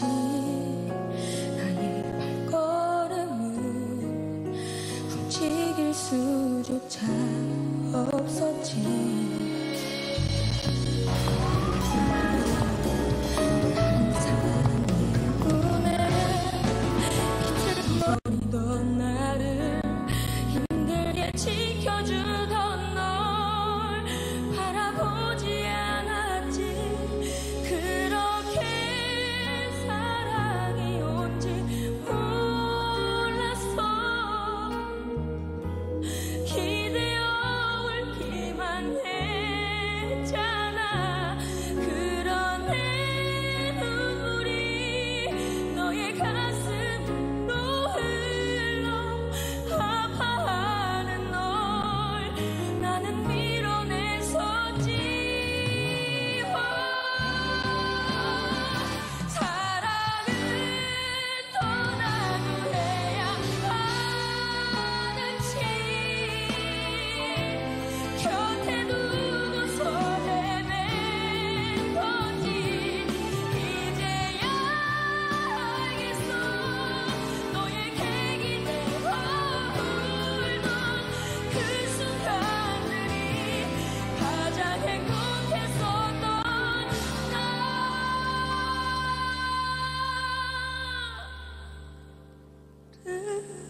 나의 발걸음은 움직일 수조차 없었지. 넌 나를 힘들게 지켜준 time. Mm-hmm.